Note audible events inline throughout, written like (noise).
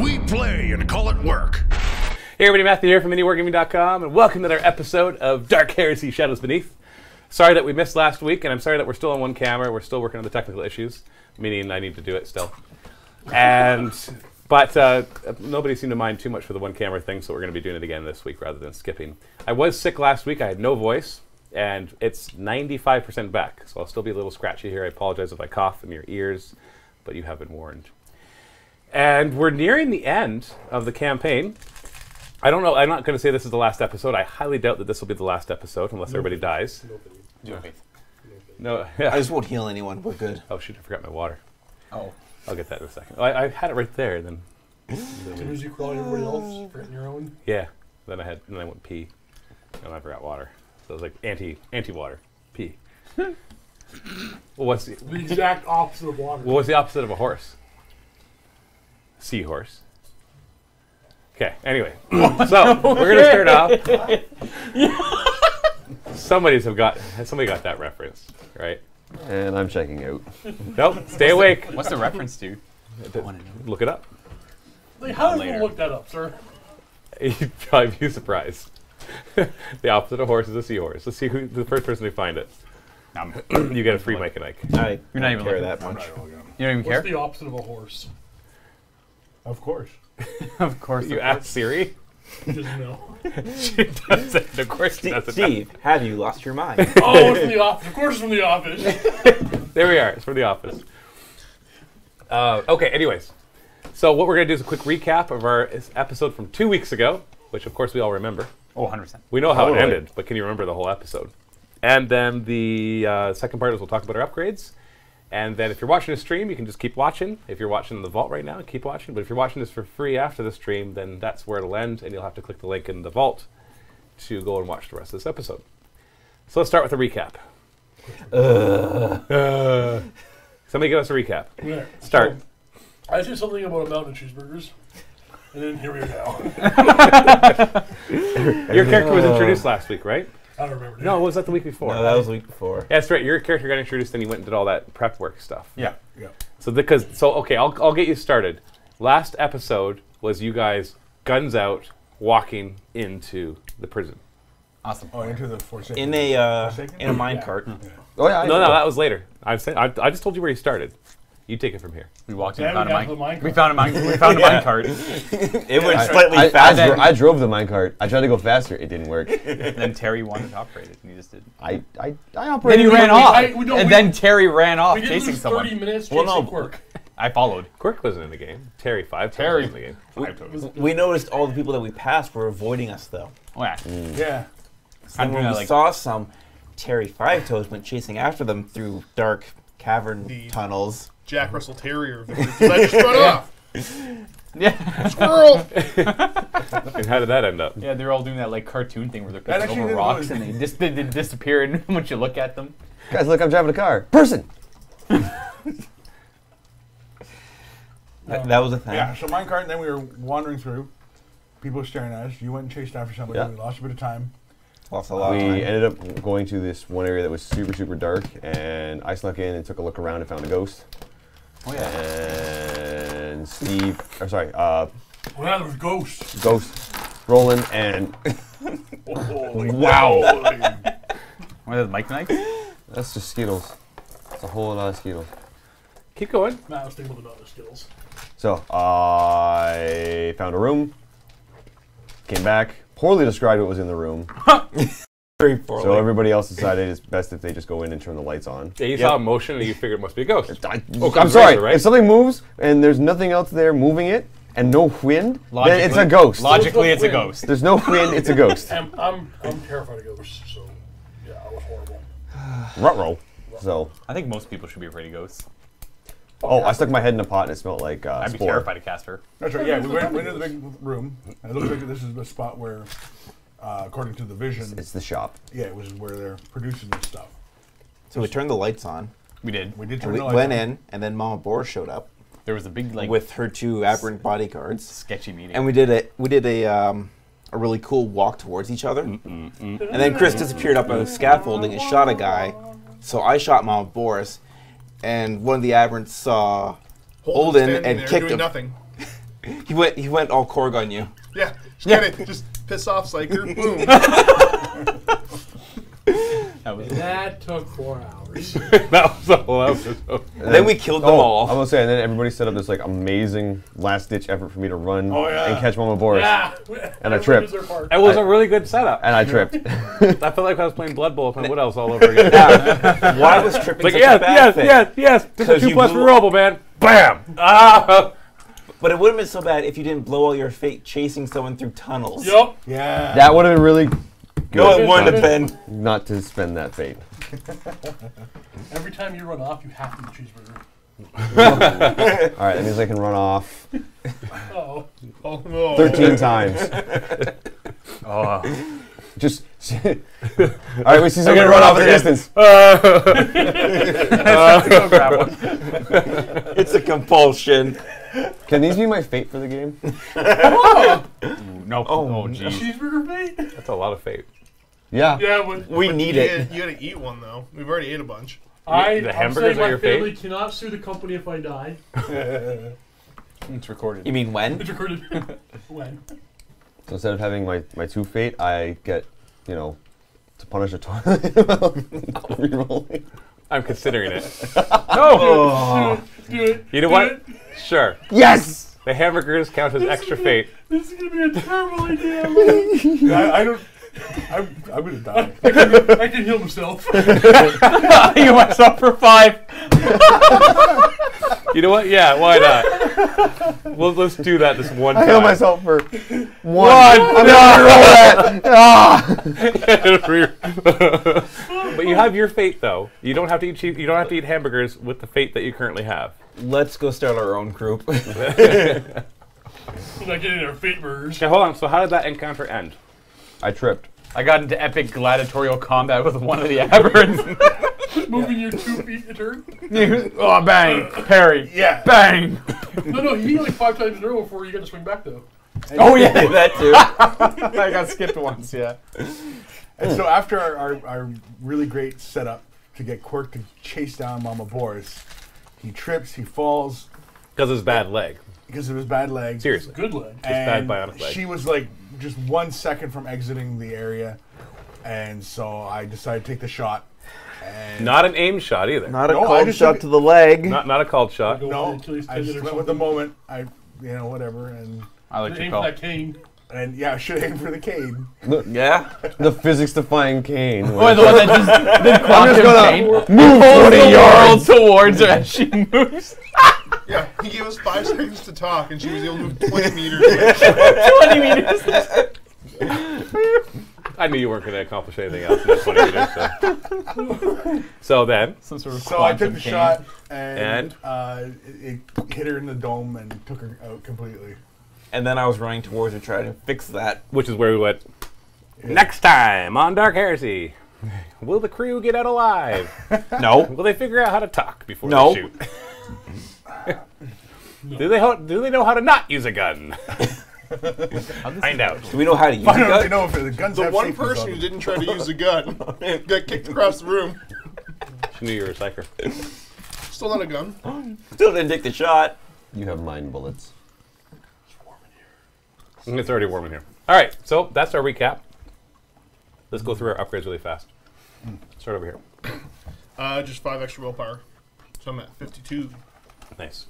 We play and call it work. Hey everybody, Matthew here from MiniWarGaming.com, and welcome to another episode of Dark Heresy Shadows Beneath. Sorry that we missed last week, and I'm sorry that we're still on one camera. We're still working on the technical issues, meaning I need to do it still. And but uh, nobody seemed to mind too much for the one camera thing, so we're going to be doing it again this week rather than skipping. I was sick last week. I had no voice, and it's 95% back, so I'll still be a little scratchy here. I apologize if I cough in your ears, but you have been warned. And we're nearing the end of the campaign. I don't know. I'm not going to say this is the last episode. I highly doubt that this will be the last episode unless everybody dies. No. I Yeah. just won't heal anyone. We're good. Oh shoot! I forgot my water. Oh. I'll get that in a second. Oh, I, I had it right there. Then As soon as you crawl everybody else, forgetting your own. yeah. Then I had. Then I went pee, and I forgot water. So it was like anti anti water pee. (laughs) well, what's the, The exact opposite of water. What was the opposite of a horse? Seahorse. Okay, anyway. so, we're going to start off. (laughs) Somebody's have got somebody got that reference, right? And I'm checking out. Nope, stay awake. What's the reference to? Look it up. like, how did you look that up, sir? (laughs) You'd probably be surprised. (laughs) the opposite of horse is a seahorse. Let's see who the first person to find it. Um, You get a free Mike and Ike. I You're not even care that much. you don't even What's care? the opposite of a horse? Of course. (laughs) of course. You ask Siri. Just no. (laughs) she doesn't. Of course she doesn't. Steve, have you lost your mind? (laughs) Oh, it's from the office. Of course, it's from the office. There we are. It's from the office. Uh, okay, anyways. So what we're going to do is a quick recap of our episode from two weeks ago, which of course we all remember. Oh, 100%. We know how it ended, but can you remember the whole episode? And then the uh, second part is we'll talk about our upgrades. And then if you're watching a stream, you can just keep watching. If you're watching in the vault right now, keep watching. But if you're watching this for free after the stream, then that's where it'll end, and you'll have to click the link in the vault to go and watch the rest of this episode. So let's start with a recap. Uh. Uh. Somebody give us a recap. Yeah. Start. So, I said something about a mountain cheeseburgers, and then here we are (laughs) now. Your character was introduced last week, right? I don't remember. No, was that the week before? no, that was the week before. Yeah, that's right. Your character got introduced, and you went and did all that prep work stuff. Yeah. Yeah. So because so okay, I'll I'll get you started. Last episode was you guys guns out walking into the prison. Awesome. Oh, into the Forsaken. In a uh, Forsaken? in a mine cart. Oh yeah. I No, no, that was later. I've said I, I just told you where you started. You take it from here. We walked in Yeah, and found we a mine. mine We found a mine. We found a mine (laughs) cart. It went I, slightly I, I, faster. dro- I drove the minecart. I tried to go faster. It didn't work. And then Terry wanted to operate it, and he just didn't. I I, I operated. Then operated. he ran off, I- we don't- and we- then Terry ran off We did chasing lose someone. 30 minutes Well, chasing no. Quirk. I followed. Quirk wasn't in the game. Terry five. Terry- in the game. Five toes. we noticed all the people that we passed were avoiding us, though. Oh yeah. Mm. Yeah. I'm And when we like saw some, Terry Five Toes went chasing after them through dark cavern The- tunnels. Jack Russell Terrier of the group. 'cause I just run off. yeah, Squirrel. And how did that end up? yeah. They're all doing that like cartoon thing where they're That picking over rocks and they just they, they disappear and (laughs) once you look at them. Guys, look, I'm driving a car. Person. (laughs) That, that was a thing. Yeah. So minecart, and then we were wandering through. People were staring at us. You went and chased after somebody. Yeah. We lost a bit of time. Lost a lot We of time. ended up going to this one area that was super super dark, and I snuck in and took a look around and found a ghost. Oh yeah. And Steve, or sorry, uh, Well, now there's ghosts. Ghost, Roland, and (laughs) Wow. moly. What are those Mike and Ikes? that's just Skittles. It's a whole lot of Skittles. Keep going. Matt was thinking about the other skills. So I found a room, came back, poorly described what was in the room. (laughs) Very poorly. So everybody else decided it's best if they just go in and turn the lights on. Yeah, you saw a motion and you figured it must be a ghost. I, Oh, I'm sorry. Razor, right? If something moves and there's nothing else there moving it and no wind, then it's a ghost. Logically, it's a ghost. There's no wind, it's a ghost. (laughs) I'm, I'm, I'm terrified of ghosts, so yeah, it was horrible. Ruh-roh. So, I think most people should be afraid of ghosts. oh, I stuck my head in a pot and it smelled like uh, I'd be spore. terrified of Casper. That's right. Yeah, we went, went into the big room. And it looks like this is the spot where, uh, according to the vision, It's the shop. yeah, it was where they're producing this stuff. So we turned the lights on. We did. We did turn we the lights went on. in, and then Mama Boris showed up There was a big like with her two aberrant bodyguards, sketchy meeting. and we did a we did a um, a really cool walk towards each other. And then Chris disappeared up a scaffolding and shot a guy. So I shot Mama Boris, and one of the aberrants saw Holden standing and kicked doing him. nothing. (laughs) He went. He went all Korg on you. Yeah. Just, Kinda, just piss off Psyker. (laughs) Boom. That was That took four hours. (laughs) that was the whole episode. And then we killed them Oh, all. I'm gonna say, and then everybody set up this like amazing last ditch effort for me to run Oh, yeah. and catch Mama Boris, yeah. And I Everyone tripped. does their part. It was a really good setup. and I tripped. I felt like I was playing Blood Bowl with my Wood Elves all over (laughs) again. Yeah. Why was tripping like, such yes, a bad yes, thing? yes, yes. This is 'Cause two you plus for blew- man. Bam! Ah! But it would have been so bad if you didn't blow all your fate chasing someone through tunnels. Yep. Yeah. that would have been really good. No, it wouldn't have been. Not to spend that fate. (laughs) Every time you run off, you have to eat cheeseburger. (laughs) All right, that means I can run off Oh. Oh, no. 13 times. Oh, (laughs) Just. All right, we see someone run off in the distance. It's a compulsion. Can these be my fate for the game? (laughs) no. Oh, oh jeez. Cheeseburger fate? That's a lot of fate. Yeah. Yeah, but We need you it. Gotta, you gotta eat one though. We've already ate a bunch. I, the I'm hamburgers saying are my your fate? family cannot sue the company if I die. (laughs) It's recorded. You mean when? It's recorded. (laughs) when? So instead of having my, my two fate, I get, you know, to punish a toilet. Rerolling. I'm considering it. (laughs) Do it. You know what? Sure. Yes! The hamburgers count as extra fate. This is gonna be a terrible idea. (laughs) I, I don't. I'm, I'm gonna die. I can heal myself. I heal myself for five. You know what? Yeah, why not? Well, let's do that this one I time. heal myself for one. One! I'm gonna roll that. (laughs) Ah! But you have your fate though. You don't have to eat cheese. You don't have to eat hamburgers with the fate that you currently have. Let's go start our own group. I'm not getting their fate burgers. Okay, hold on. So how did that encounter end? I tripped. I got into epic gladiatorial combat with one of the aberrants. (laughs) Moving your two feet a turn. (laughs) oh, bang. Parry. Yeah. Bang. No, no, he hit like five times in a row before you got to swing back though. Oh, yeah. that too. (laughs) I got skipped once, yeah. And so hmm. after our, our, our really great setup to get Quirk to chase down Mama Boris, he trips, he falls Because of his bad leg. because of his bad leg. Seriously. Good leg. His bad bionic leg. she was like just one second from exiting the area, and so I decided to take the shot. And Not an aim shot either. Not, Not a No, I cold shot to the leg. not, not a called shot. Go no, on until he's I just went with the moment. I, you know, whatever, and I like your call. that cane. And yeah, I should aim for the cane. Yeah. (laughs) The physics defying cane. Oh, the one that just did quantum gonna pain. move 40 yards. towards her as she moves. Yeah, he gave us five seconds to talk, and she was able to move 20 (laughs) meters. 20 meters. I knew you weren't going to accomplish anything else in that 20 meters. So, so then, Some sort of So I took quantum the cane. shot, and, And? Uh, it, it hit her in the dome and took her out completely. And then I was running towards her trying to fix that. which is where we went. Next time on Dark Heresy, will the crew get out alive? (laughs) No. Will they figure out how to talk before No. they shoot? no. (laughs) do they ho- do they know how to not use a gun? Find out. Do we know how to use I don't it? know if the guns The have one person on who didn't try to use a (laughs) gun got kicked across the room. She knew you were a psyker. Still not a gun. Still didn't take the shot. You have mind bullets. It's already warm in here. All right, so that's our recap. Let's go through our upgrades really fast. Start over here. Uh, just five extra willpower. So I'm at 52. Nice.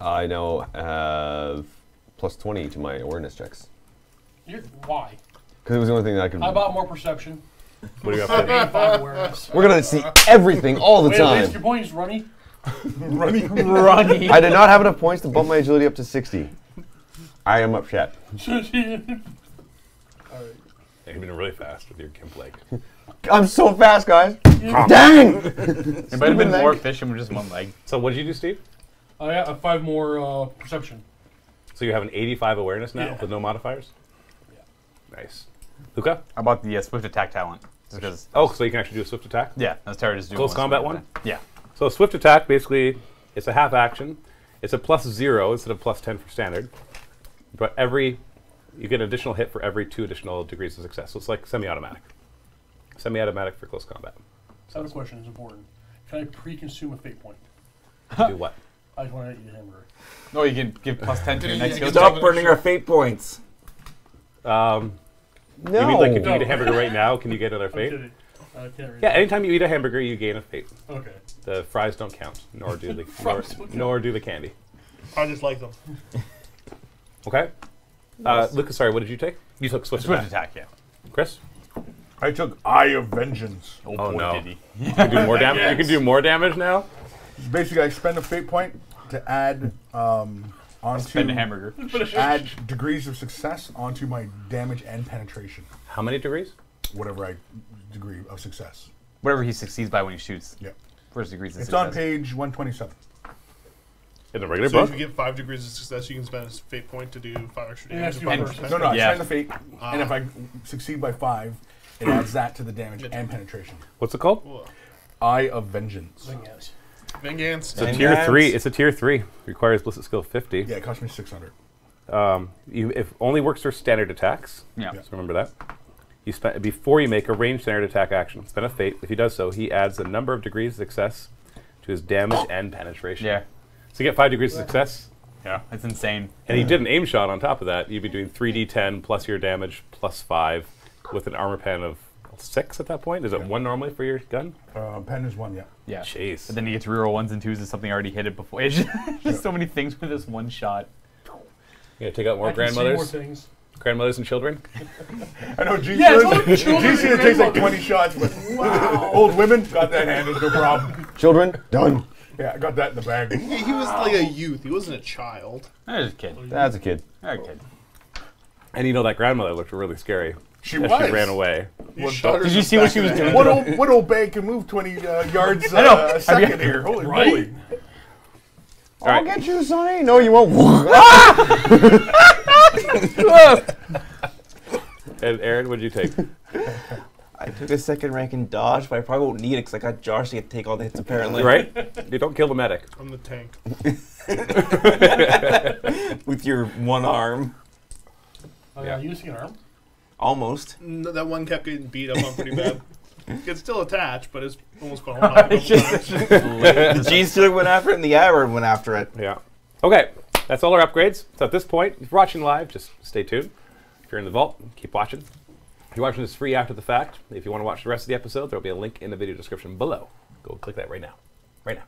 I now have plus 20 to my awareness checks. You're, why? Because it was the only thing that I could. I bought more perception. What do you got? And (laughs) five awareness. We're going to see everything all the Wait, waste your time. points, Runny. (laughs) Runny. (laughs) I did not have enough points to bump my agility up to 60. I am upset. (laughs) Alright. You've been really fast with your gimp leg. (laughs) I'm so fast, guys. Dang! (laughs) It might have been more efficient with just one leg. So what did you do, Steve? I got five more uh, perception. So you have an 85 awareness now Yeah. with no modifiers. Nice. Luca? I bought the uh, swift attack talent. Because. Oh, so you can actually do a swift attack. Yeah, that's Terra just doing Close combat one? attack. Yeah. So swift attack basically it's a half action. It's a plus zero instead of plus ten for standard. But every you get an additional hit for every two additional degrees of success. So it's like semi-automatic. Semi-automatic for close combat. I have question. is important. Can I pre-consume a fate point? do what? I just want to eat a hamburger. No, you can give plus 10 to your next you skill can check. Stop burning our fate points. Um, No. You mean like if you eat a hamburger right now, can you get another (laughs) I'm fate? kidding. I can't read. Yeah, anytime you eat a hamburger, you gain a fate. Okay. The fries don't count, nor do the (laughs) nor, Fries don't count. nor do the candy. I just like them. (laughs) Okay. Uh, Lucas, sorry, what did you take? You took swift, Swift attack. attack, yeah. Chris, I took Eye of Vengeance. Oh, Oh, boy, no. did he. you can do more damage. You can (laughs) do more damage now. Basically, I spend a fate point to add um, onto Spend a hamburger. (laughs) add degrees of success onto my damage and penetration, How many degrees? whatever I degree of success. Whatever he succeeds by when he shoots. Yep. First degrees of It's success. on page 127. In the regular So if you get five degrees of success, you can spend a fate point to do five extra damage. to be and first. five No, no, I Yeah. spend the fate, and if I succeed by five, it adds that to the damage and penetration. What's it called? Whoa. Eye of Vengeance. Yes. Vengeance. It's a tier three. It's a tier three. Requires ballistic skill fifty. Yeah, it cost me 600. Um, you if only works for standard attacks. Yeah. So remember that. You spend before you make a ranged standard attack action. Spend a fate. If he does so, he adds the number of degrees of success to his damage and penetration. Yeah. So you get five degrees of success, Yeah. It's insane. and he did an aim shot on top of that. You'd be doing three d10 plus your damage plus five, with an armor pen of six at that point. Is it one normally for your gun? Uh, pen is one, yeah. Yeah. Jeez. But then you get to reroll ones and twos if something already hit it before. (laughs) It's just, just (laughs) so many things with this one shot. You gonna take out more I can see more grandmothers, things. grandmothers and children. (laughs) I know GC Yeah, GC children and it takes like 20 shots, but old women got that handled, no problem. Children, done. Yeah, I got that in the bag. He, he was like a youth. He wasn't a child. I was a kid. That's a kid. I was a kid. And you know that grandmother looked really scary She as was. she ran away. He shot Did you see what she was doing? What old, what old bag can move 20 uh, (laughs) yards I know. uh, a you- second here? Holy Right? moly. All I'll right. get you, Sonny. No, you won't. (laughs) (laughs) And Aaron, what did you take? I took a second rank in dodge, but I probably won't need it because I got Josh to take all the hits apparently. right? (laughs) You don't kill the medic. I'm the tank. (laughs) With your one arm. Oh, Yeah. yeah. You see an arm? Almost. Mm, no, that one kept getting beat up on pretty bad. (laughs) It's still attached, but it's almost fallen off. a couple times. the Genestealer went after it and the Arab went after it. Yeah. Okay, that's all our upgrades. So at this point, if you're watching live, just stay tuned. If you're in the vault, keep watching. You're watching this free after the fact, if you want to watch the rest of the episode, there'll be a link in the video description below. Go click that right now. Right now.